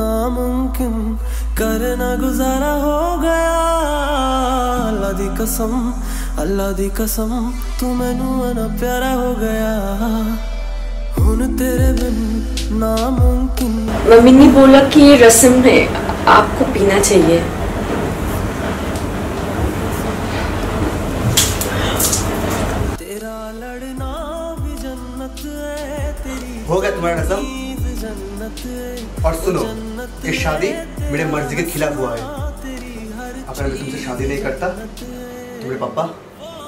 नामुमकिन करना गुजारा हो गया। अल्लाह दी कसम अल्लाह दी कसम तू मैनू ना प्यारा हो गया। हुन तेरे बिन नामुमकिन। मम्मी ने बोला कि ये रस्म है आपको पीना चाहिए। तेरा लड़ना भी जन्नत है तेरी हो गया तुम्हारा रसम। जन्नत और सुनो ये शादी मेरे मर्ज़ी के खिलाफ हुआ है। अगर मैं तुमसे शादी नहीं करता तो मेरे पापा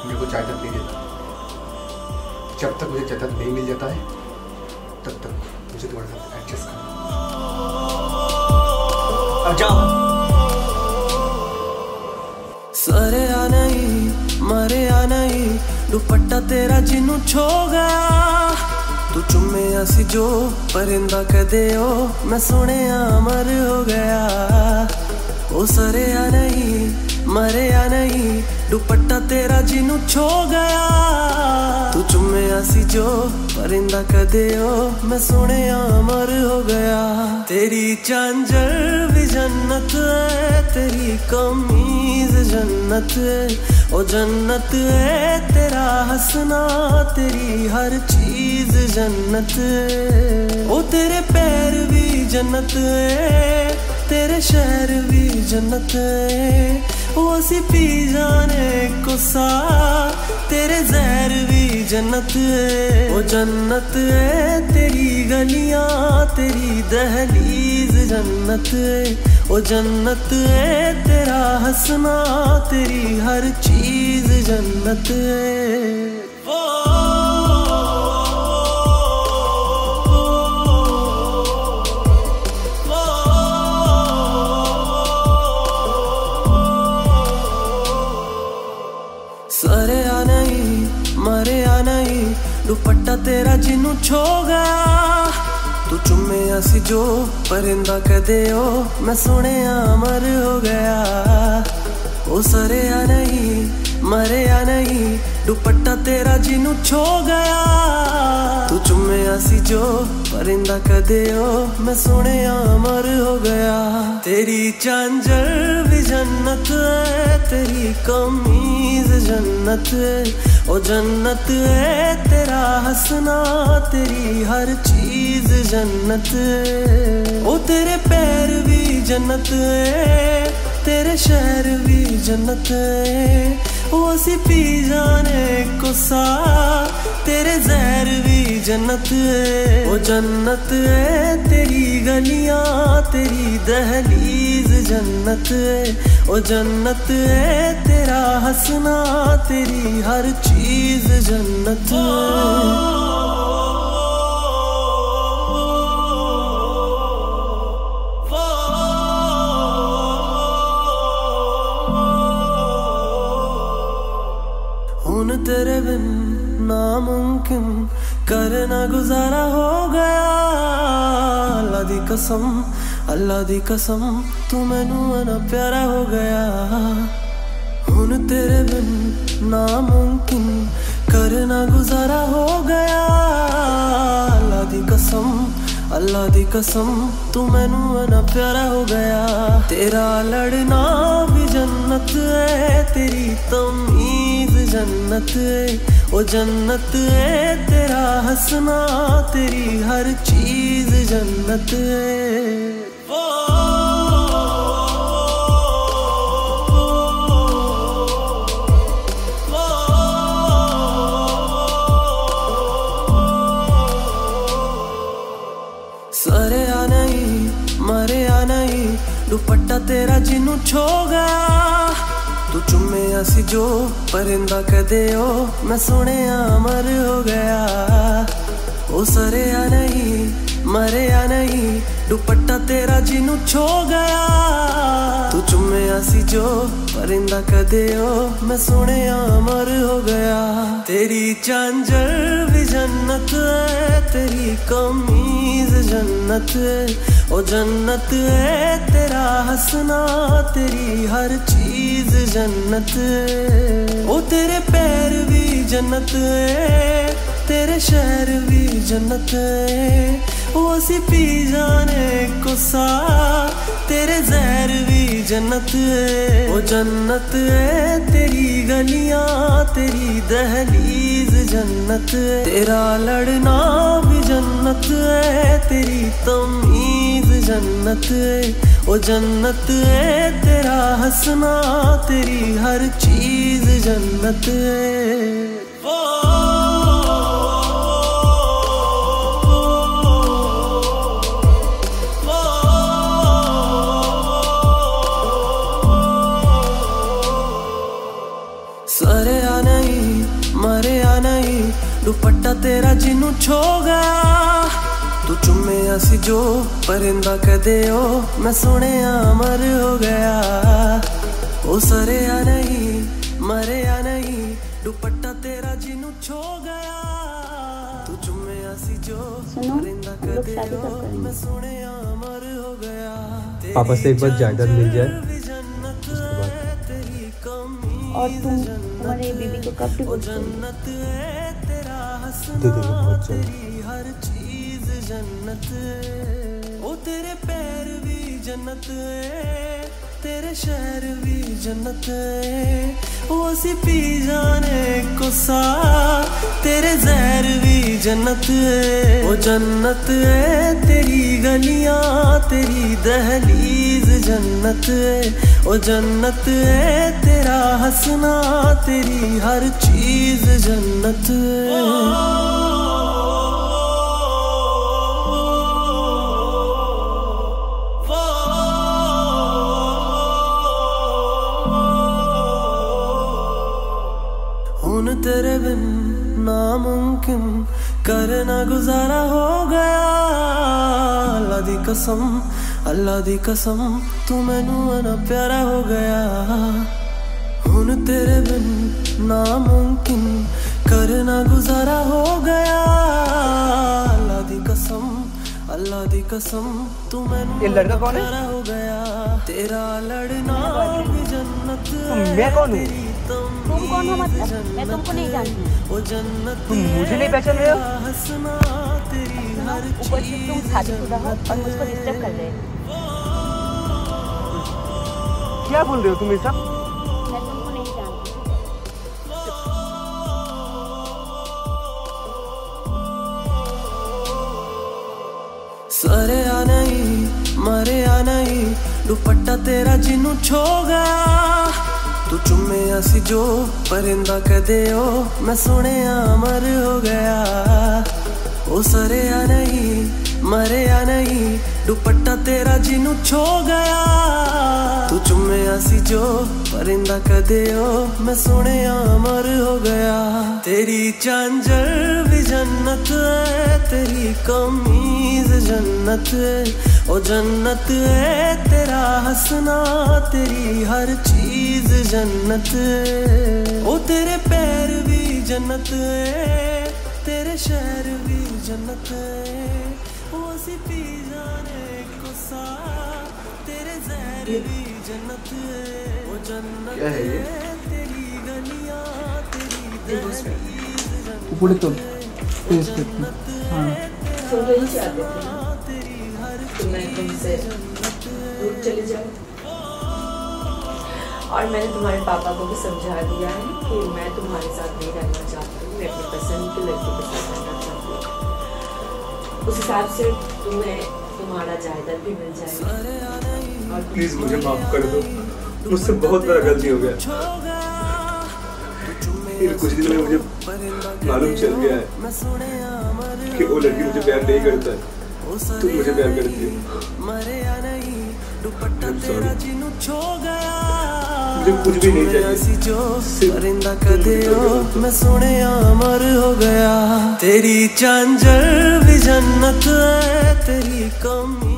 मेरे को तक नहीं देता। जब तक मुझे जतन नहीं मिल जाता है, तब तक मुझे तुम्हारे साथ एडजस्ट करना। अब जाओ। सरे आ नहीं, मरे आ नहीं, दुपट्टा तेरा जिन्नू छो गया तू चुम्मे असी जो परिंदा कदे ओ मैं सुने अमर हो गया ओ सरे आ नहीं मरे आ नहीं दुपट्टा तेरा जिन्नू छो गया तू चुम्मे असी जो परिंदा कदे ओ मैं सुने अमर हो गया तेरी चांजर भी जन्नत है, तेरी कमीज जन्नत ओ जन्नत है, तेरा हंसना, तेरी हर चीज़ जन्नत ओ तेरे पैर भी जन्नत है, तेरे शहर भी जन्नत है। ओ असी पी जाने को सा तेरे जहर भी जन्नत है। वो जन्नत है तेरी गलियाँ, तेरी दहलीज जन्नत है। वो जन्नत है तेरा हंसना, तेरी हर चीज़ जन्नत है। नहीं दुपट्टा तेरा जिन्नू छो गया तू चुम्मे असी जो परिंदा कदे ओ मैं सुने अमर हो गया ओ सरे आ नहीं मरे आ नहीं, दुपट्टा तेरा जिन्नू छो गया। तू चुम्मे असी जो परिंदा कदे ओ मैं सुने अमर हो गया। तेरी चांजर भी जन्नत है, तेरी कमीज जन्नत है। ओ जन्नत है, तेरा हंसना, तेरी हर चीज़ जन्नत है। ओ तेरे पैर भी जन्नत है, तेरे शहर भी जन्नत है। असी पी जाने को तेरे जहर भी जन्नत है। वो जन्नत है, तेरी गलियाँ, तेरी दहलीज जन्नत है। वो जन्नत है, तेरा हंसना, तेरी हर चीज़ जन्नत हुन तेरे बिन नामुमकिन करना गुजारा हो गया। अल्लाह दी कसम, अल्लाह दी कसम, तू मैनू ना प्यारा हो गया। हुन तेरे बिन नामुमकिन करना गुजारा हो गया। अल्लाह दी कसम अल्लाह दी कसम तू मैनू ना प्यारा हो गया तेरा लड़ना भी जन्नत है तेरी तमीज जन्नत है ओ जन्नत है तेरा हंसना तेरी हर चीज़ जन्नत है दुपट्टा तेरा जिन्नू छो गया तू चुम्मे असी जो परिंदा कदे ओ मैं सुने अमर हो गया ओ सरे आ नहीं मरे आ नहीं दुपट्टा तेरा जिन्नू छो गया तू चुम्मे असी जो परिंदा कदे ओ मैं सुने अमर हो गया तेरी चांजर भी जन्नत है, तेरी कमीज जन्नत है। ओ जन्नत है, तेरा हंसना, तेरी हर चीज़ जन्नत ओ तेरे पैर भी जन्नत है, तेरे शहर भी जन्नत है। ओसी पी जाने को सा तेरे जहर भी जन्नत है। वो जन्नत है तेरी गलियाँ, तेरी दहलीज जन्नत है। तेरा लड़ना भी जन्नत है, तेरी तमीज जन्नत है। ओ जन्नत है तेरा हंसना, तेरी हर चीज़ जन्नत है। ਦੁਪੱਟਾ ਤੇਰਾ ਜਿਹਨੂੰ ਛੋ ਗਿਆ ਤੂੰ ਚੁੰਮਿਆ ਸੀ ਜੋ ਪਰਿੰਦਾ ਕਦੇ ਉਹ ਮੈਂ ਸੁਣਿਆ ਮਰ ਹੋ ਗਿਆ ਉਹ ਸਰੇ ਆ ਨਹੀਂ ਮਰਿਆ ਨਹੀਂ ਦੁਪੱਟਾ ਤੇਰਾ ਜਿਹਨੂੰ ਛੋ ਗਿਆ ਤੂੰ ਚੁੰਮਿਆ ਸੀ ਜੋ सुनो परिंदा हम लोग कदे शादी कब ओ, करेंगे मैं सुनिया अमर हो गया पापा से एक बार जायदाद मिल जाए तेरी जन्नत है तेरी कमी और तुम हमारे बीबी को कब डिवोर्स दे देगा बहुत जल्द ओ तेरे पैर भी जन्नत तेरे शहर भी जन्नत वो सी पी जाने को सा तेरे जहर भी जन्नत वो जन्नत है तेरी गलियाँ तेरी दहलीज जन्नत है, ओ जन्नत है, तेरा हंसना तेरी हर चीज़ जन्नत है। तेरे बिन नामुमकिन करना गुजारा हो गया। अल्लाह दी कसम अल्लाह दी कसम तू मैनू ना प्यारा हो गया। हुन तेरे बिन नामुमकिन करना गुजारा हो गया। अल्लाह दी कसम अल्लाह दी कसम तू मैनू ये लड़का कौन है? हो गया। तेरा लड़ना भी जन्नत तो मैं कौन हूँ तुम कौन हो मतलब मैं तुमको नहीं जानती तुम मुझे नहीं पहचान। रहे हो ऊपर से तुम शादीशुदा हो और मुझको डिस्टर्ब कर रहे हो क्या बोल रहे हो तुम ये सब सरे आना ही मरे आना ही दुपट्टा तेरा जिनू छोगा ਤੂੰ ਚੁੰਮਿਆ ਸੀ ਜੋ, ਪਰਿੰਦਾ ਕਦੇ ਉਹ ਮੈਂ ਸੁਣਿਆ ਮਰ ਹੋ ਗਿਆ। ਉਹ ਸਰਿਆ ਨਹੀਂ, ਮਰਿਆ ਨਹੀਂ, ਦੁਪੱਟਾ ਤੇਰਾ ਜਿਹਨੂੰ ਛੋ ਗਿਆ। ਤੂੰ ਚੁੰਮਿਆ ਸੀ ਜੋ ਪਰਿੰਦਾ ਕਦੇ ਉਹ ਮੈਂ ਸੁਣਿਆ ਮਰ ਹੋ ਗਿਆ ਤੇਰੀ ਚਾਂਜਰ ਵੀ ਜੰਨਤ ਹੈ ਤੇਰੀ ਕਮੀਜ਼ ਜੰਨਤ ਹੈ ਉਹ ਜੰਨਤ ਹੈ ਤੇਰਾ ਹੱਸਣਾ ਤੇਰੀ ਹਰ ਚੀਜ਼ ਜੰਨਤ ਹੈ ਉਹ ਤੇਰੇ ਪੈਰ ਵੀ ਜੰਨਤ ਹੈ ਤੇਰੇ ਸ਼ਹਿਰ ਵੀ ਜੰਨਤ ਹੈ ਉਹ ਅਸੀਂ ਪੀ ਜਾਣੇ ਕੋਸਾ तेरे जहर भी जन्नत है वो जन्नत क्या है ये? तेरी गलियाँ तेरी दहलीज ऊपर तो पेज पे हाँ तो यही चाहते थे। कि मैं तुमसे दूर चली जाऊँ। और मैंने तुम्हारे पापा को भी समझा दिया है कि मैं तुम्हारे साथ नहीं रहना चाहती हूँ मैं अपनी पसंद की लड़की के साथ रहना चाहती हूँ। उस हिसाब से तुम्हें तुम्हारा जायदाद भी मिल जाएगा और प्लीज़ मुझे माफ़ कर दो। मुझसे बहुत बड़ा गलती हो गया। फिर कुछ दिन में मुझे मालूम चल गया है कि वो लड़की मुझे प्यार नहीं करता है। तुम मुझे प्यार करती हो। मुझे कुछ भी नहीं चाहिए। जो परिंदा कदे हो मैं सुने अमर हो गया। तेरी चांजल भी जन्नत है तेरी कमी